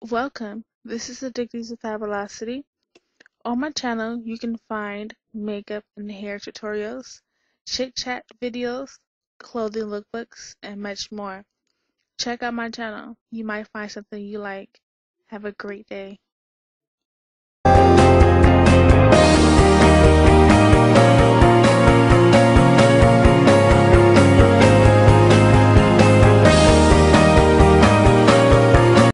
Welcome, this is Addicted to Fabulosity. On my channel you can find makeup and hair tutorials, chit chat videos, clothing lookbooks, and much more. Check out my channel, you might find something you like. Have a great day.